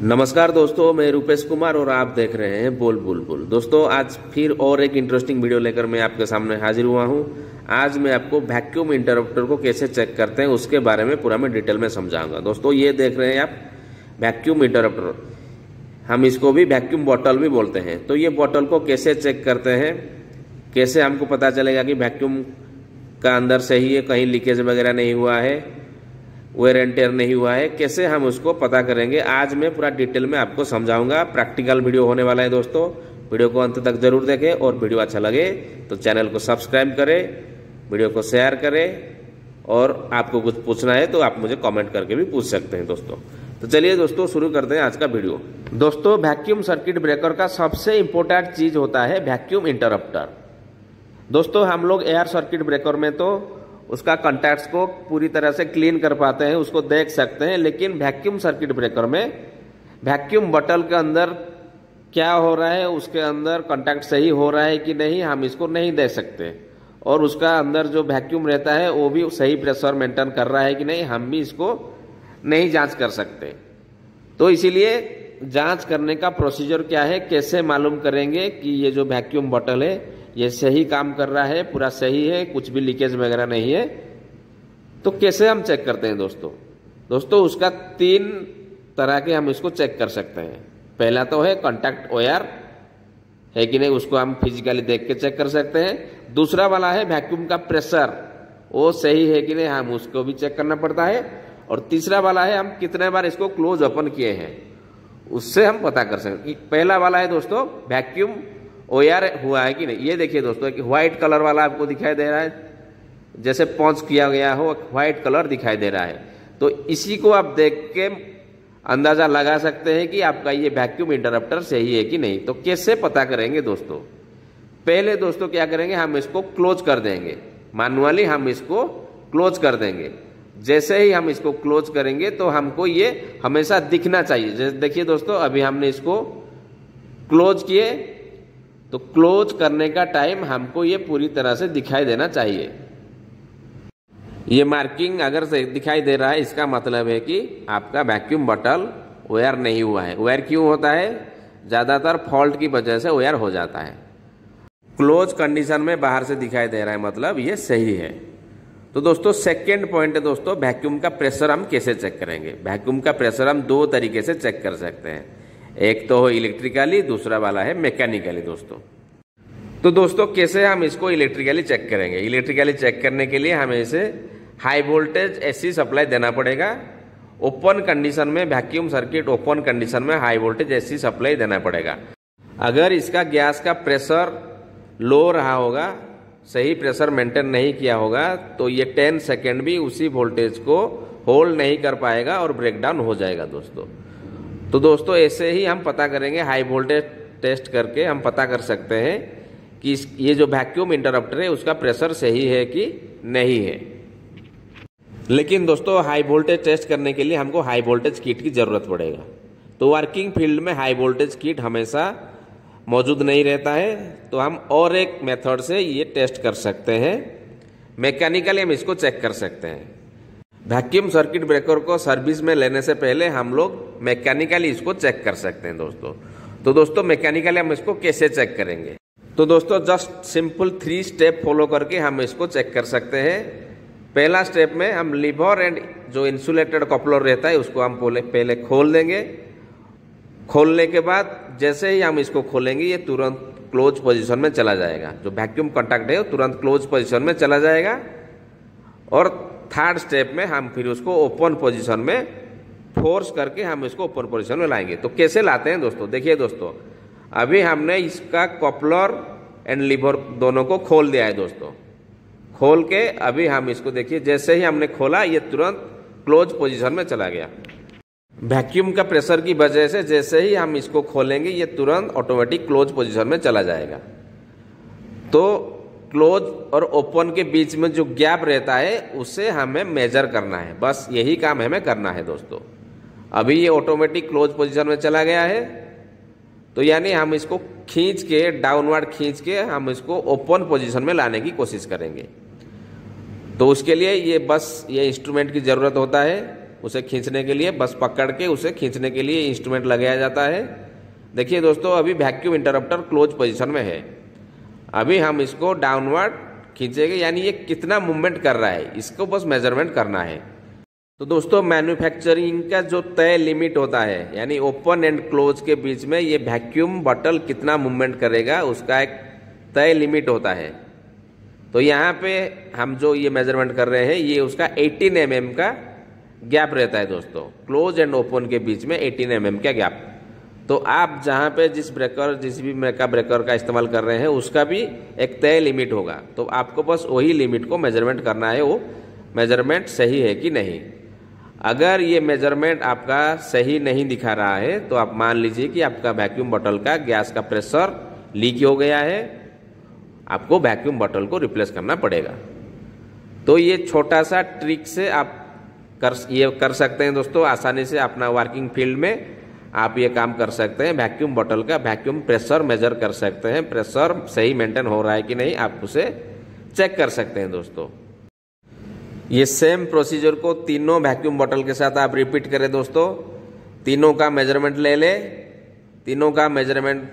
नमस्कार दोस्तों, मैं रूपेश कुमार और आप देख रहे हैं बोल, बुल बुल। दोस्तों, आज फिर और एक इंटरेस्टिंग वीडियो लेकर मैं आपके सामने हाजिर हुआ हूँ। आज मैं आपको वैक्यूम इंटरप्टर को कैसे चेक करते हैं, उसके बारे में पूरा मैं डिटेल में समझाऊँगा। दोस्तों, ये देख रहे हैं आप वैक्यूम इंटरप्टर हम इसको भी वैक्यूम बॉटल भी बोलते हैं। तो ये बॉटल को कैसे चेक करते हैं, कैसे हमको पता चलेगा कि वैक्यूम का अंदर सही है कहीं लीकेज वगैरह नहीं हुआ है वेयर एंड टेयर नहीं हुआ है। कैसे हम उसको पता करेंगे? आज मैं पूरा डिटेल में आपको समझाऊँगा। प्रैक्टिकल वीडियो होने वाला है दोस्तों। वीडियो को अंत तक ज़रूर देखें और वीडियो अच्छा लगे तो चैनल को सब्सक्राइब करें वीडियो को शेयर करें और आपको कुछ पूछना है तो आप मुझे कमेंट करके भी पूछ सकते हैं दोस्तों। तो चलिए दोस्तों, शुरू करते हैं आज का वीडियो दोस्तों वैक्यूम सर्किट ब्रेकर का सबसे इंपॉर्टेंट चीज़ होता है वैक्यूम इंटरप्टर दोस्तों, हम लोग एयर सर्किट ब्रेकर में तो उसका कंटैक्ट्स को पूरी तरह से क्लीन कर पाते हैं, उसको देख सकते हैं, लेकिन वैक्यूम सर्किट ब्रेकर में वैक्यूम बटल के अंदर क्या हो रहा है, उसके अंदर कंटैक्ट सही हो रहा है कि नहीं, हम इसको नहीं देख सकते। और उसका अंदर जो वैक्यूम रहता है, वो भी सही प्रेशर मेंटेन कर रहा है कि नहीं, हम भी इसको नहीं जाँच कर सकते। तो इसीलिए जाँच करने का प्रोसीजर क्या है, कैसे मालूम करेंगे कि ये जो वैक्यूम बटल है ये सही काम कर रहा है, पूरा सही है, कुछ भी लीकेज वगैरह नहीं है। तो कैसे हम चेक करते हैं दोस्तों? दोस्तों, उसका तीन तरह के हम इसको चेक कर सकते हैं। पहला तो है कॉन्टैक्ट ओयर है कि नहीं, उसको हम फिजिकली देख के चेक कर सकते हैं। दूसरा वाला है वैक्यूम का प्रेशर वो सही है कि नहीं, हम उसको भी चेक करना पड़ता है। और तीसरा वाला है हम कितने बार इसको क्लोज ओपन किए हैं, उससे हम पता कर सकते पहला वाला है दोस्तों वैक्यूम ओयर हुआ है कि नहीं? ये देखिए दोस्तों कि व्हाइट कलर वाला आपको दिखाई दे रहा है। जैसे पॉन्च किया गया हो व्हाइट कलर दिखाई दे रहा है। तो इसी को आप देख के अंदाज़ा लगा सकते हैं कि आपका ये वैक्यूम इंटरप्टर सही है कि नहीं। तो कैसे पता करेंगे दोस्तों? पहले दोस्तों क्या करेंगे? हम इसको क्लोज कर देंगे। मानुअली हम इसको क्लोज कर देंगे। जैसे ही हम इसको क्लोज करेंगे तो हमको ये हमेशा दिखना चाहिए। जैसे देखिए दोस्तों, अभी हमने इसको क्लोज किए। तो क्लोज करने का टाइम हमको ये पूरी तरह से दिखाई देना चाहिए। ये मार्किंग अगर से दिखाई दे रहा है, इसका मतलब है कि आपका वैक्यूम बटल वेयर नहीं हुआ है। वेयर क्यों होता है? ज़्यादातर फॉल्ट की वजह से वेयर हो जाता है। क्लोज कंडीशन में बाहर से दिखाई दे रहा है मतलब ये सही है। तो दोस्तों सेकेंड पॉइंट है दोस्तों वैक्यूम का प्रेशर हम कैसे चेक करेंगे? वैक्यूम का प्रेशर हम दो तरीके से चेक कर सकते हैं। एक तो हो इलेक्ट्रिकली दूसरा वाला है मैकेनिकली दोस्तों। तो दोस्तों, कैसे हम इसको इलेक्ट्रिकली चेक करेंगे? इलेक्ट्रिकली चेक करने के लिए हमें इसे हाई वोल्टेज एसी सप्लाई देना पड़ेगा। ओपन कंडीशन में वैक्यूम सर्किट ओपन कंडीशन में हाई वोल्टेज एसी सप्लाई देना पड़ेगा। अगर इसका गैस का प्रेशर लो रहा होगा, सही प्रेशर मेंटेन नहीं किया होगा तो ये 10 सेकेंड भी उसी वोल्टेज को होल्ड नहीं कर पाएगा और ब्रेकडाउन हो जाएगा दोस्तों। तो दोस्तों, ऐसे ही हम पता करेंगे हाई वोल्टेज टेस्ट करके हम पता कर सकते हैं कि इस, ये जो वैक्यूम इंटरप्टर है, उसका प्रेशर सही है कि नहीं है। लेकिन दोस्तों हाई वोल्टेज टेस्ट करने के लिए हमको हाई वोल्टेज किट की ज़रूरत पड़ेगा। तो वर्किंग फ़ील्ड में हाई वोल्टेज किट हमेशा मौजूद नहीं रहता है। तो हम और एक मेथड से ये टेस्ट कर सकते हैं। मैकेनिकली हम इसको चेक कर सकते हैं। वैक्यूम सर्किट ब्रेकर को सर्विस में लेने से पहले हम लोग मैकेनिकली इसको चेक कर सकते हैं दोस्तों। तो दोस्तों मैकेनिकली हम इसको कैसे चेक करेंगे? तो दोस्तों just simple three step follow करके हम इसको चेक कर सकते हैं। पहला स्टेप में हम लिवर एंड जो इंसुलेटेड कपलर रहता है, उसको हम पहले खोल देंगे। खोलने के बाद जैसे ही हम इसको खोलेंगे, ये तुरंत क्लोज पोजीशन में चला जाएगा। जो वैक्यूम कॉन्टैक्ट है, वो तुरंत क्लोज पोजीशन में चला जाएगा। और थर्ड स्टेप में हम फिर उसको ओपन पोजीशन में फोर्स करके हम इसको ओपन पोजीशन में लाएँगे। तो कैसे लाते हैं दोस्तों? देखिए दोस्तों, अभी हमने इसका कॉपलर एंड लिवर दोनों को खोल दिया है दोस्तों। खोल के अभी हम इसको देखिए, जैसे ही हमने खोला, ये तुरंत क्लोज पोजीशन में चला गया। वैक्यूम का प्रेशर की वजह से जैसे ही हम इसको खोलेंगे, ये तुरंत ऑटोमेटिक क्लोज पोजीशन में चला जाएगा। तो क्लोज और ओपन के बीच में जो गैप रहता है, उसे हमें मेजर करना है। बस यही काम हमें करना है दोस्तों। अभी ये ऑटोमेटिक क्लोज पोजीशन में चला गया है। तो यानी हम इसको खींच के डाउनवर्ड खींच के, हम इसको ओपन पोजीशन में लाने की कोशिश करेंगे। तो उसके लिए ये बस, ये इंस्ट्रूमेंट की ज़रूरत होता है। उसे खींचने के लिए, बस पकड़ के उसे खींचने के लिए इंस्ट्रूमेंट लगाया जाता है। देखिए दोस्तों, अभी वैक्यूम इंटरप्टर क्लोज पोजीशन में है। अभी हम इसको डाउनवर्ड खींचेंगे, यानी ये कितना मूवमेंट कर रहा है, इसको बस मेज़रमेंट करना है। तो दोस्तों मैन्युफैक्चरिंग का जो तय लिमिट होता है, यानी ओपन एंड क्लोज के बीच में ये वैक्यूम बॉटल कितना मूवमेंट करेगा, उसका एक तय लिमिट होता है। तो यहाँ पे हम जो ये मेज़रमेंट कर रहे हैं, ये उसका 18 एम mm का गैप रहता है दोस्तों। क्लोज एंड ओपन के बीच में 18 एम mm का गैप तो आप जहाँ पे जिस ब्रेकर जिस भी मेका ब्रेकर का इस्तेमाल कर रहे हैं, उसका भी एक तय लिमिट होगा। तो आपको बस वही लिमिट को मेज़रमेंट करना है, वो मेज़रमेंट सही है कि नहीं। अगर ये मेज़रमेंट आपका सही नहीं दिखा रहा है तो आप मान लीजिए कि आपका वैक्यूम बॉटल का गैस का प्रेशर लीक हो गया है, आपको वैक्यूम बॉटल को रिप्लेस करना पड़ेगा। तो ये छोटा सा ट्रिक से आप कर, ये कर सकते हैं दोस्तों, आसानी से अपना वर्किंग फ़ील्ड में आप ये काम कर सकते हैं वैक्यूम बॉटल का वैक्यूम प्रेशर मेजर कर सकते हैं। प्रेशर सही मेंटेन हो रहा है कि नहीं, आप उसे चेक कर सकते हैं दोस्तों। ये सेम प्रोसीजर को तीनों वैक्यूम बॉटल के साथ आप रिपीट करें दोस्तों। तीनों का मेज़रमेंट ले ले। तीनों का मेज़रमेंट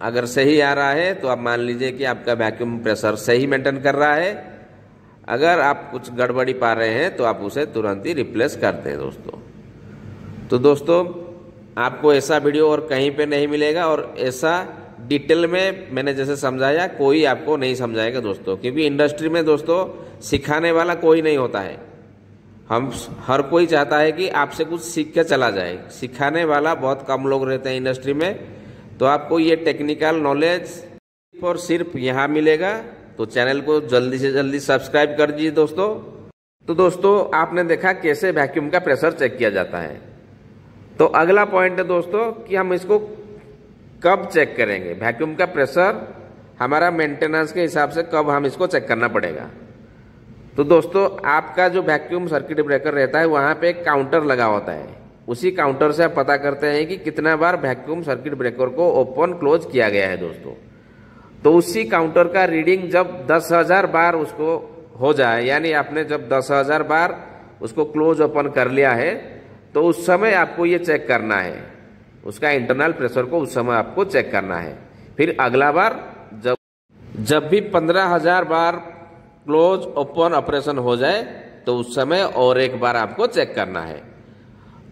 अगर सही आ रहा है तो आप मान लीजिए कि आपका वैक्यूम प्रेशर सही मेंटेन कर रहा है। अगर आप कुछ गड़बड़ी पा रहे हैं तो आप उसे तुरंत ही रिप्लेस करते हैं दोस्तों। तो दोस्तों आपको ऐसा वीडियो और कहीं पे नहीं मिलेगा और ऐसा डिटेल में मैंने जैसे समझाया, कोई आपको नहीं समझाएगा दोस्तों, क्योंकि इंडस्ट्री में दोस्तों सिखाने वाला कोई नहीं होता है। हम हर कोई चाहता है कि आपसे कुछ सीख के चला जाए। सिखाने वाला बहुत कम लोग रहते हैं इंडस्ट्री में तो आपको ये टेक्निकल नॉलेज सिर्फ़ और सिर्फ़ यहाँ मिलेगा तो चैनल को जल्दी से जल्दी सब्सक्राइब कर दीजिए दोस्तों। तो दोस्तों, आपने देखा कैसे वैक्यूम का प्रेशर चेक किया जाता है। तो अगला पॉइंट है दोस्तों कि हम इसको कब चेक करेंगे? वैक्यूम का प्रेशर हमारा मेंटेनेंस के हिसाब से कब हम इसको चेक करना पड़ेगा। तो दोस्तों, आपका जो वैक्यूम सर्किट ब्रेकर रहता है, वहाँ पे एक काउंटर लगा होता है। उसी काउंटर से आप पता करते हैं कि कितना बार वैक्यूम सर्किट ब्रेकर को ओपन क्लोज किया गया है दोस्तों। तो उसी काउंटर का रीडिंग जब दस हज़ार बार उसको हो जाए, यानी आपने जब दस हज़ार बार उसको क्लोज ओपन कर लिया है तो उस समय आपको ये चेक करना है। उसका इंटरनल प्रेशर को उस समय आपको चेक करना है। फिर अगला बार जब जब भी पंद्रह हज़ार बार क्लोज ओपन ऑपरेशन हो जाए तो उस समय और एक बार आपको चेक करना है।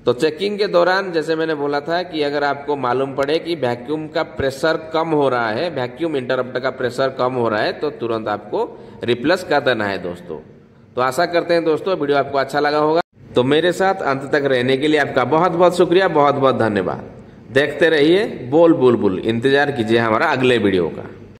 तो चेकिंग के दौरान जैसे मैंने बोला था कि अगर आपको मालूम पड़े कि वैक्यूम का प्रेशर कम हो रहा है वैक्यूम इंटरप्टर का प्रेशर कम हो रहा है तो तुरंत आपको रिप्लेस कर देना है दोस्तों। तो आशा करते हैं दोस्तों, वीडियो आपको अच्छा लगा होगा। तो मेरे साथ अंत तक रहने के लिए आपका बहुत बहुत शुक्रिया बहुत बहुत धन्यवाद। देखते रहिए बोल बुलबुल इंतज़ार कीजिए हमारा अगले वीडियो का।